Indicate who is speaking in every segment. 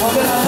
Speaker 1: Vamos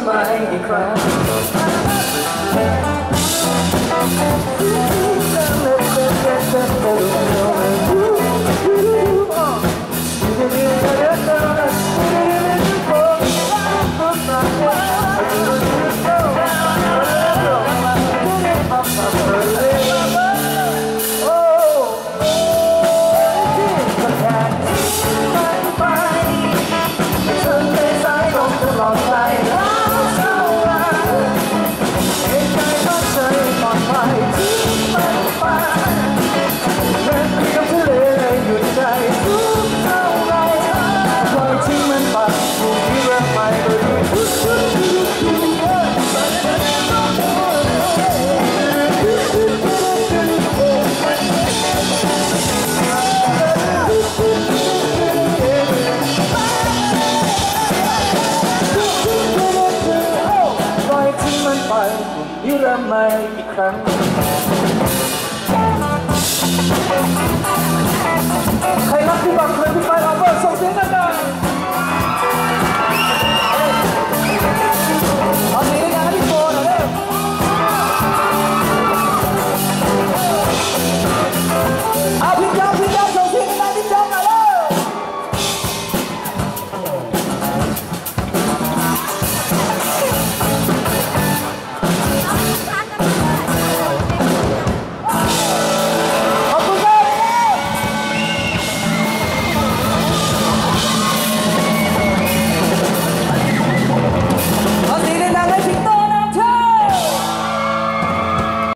Speaker 1: somebody cry. ยุรมัยอีกครั้ง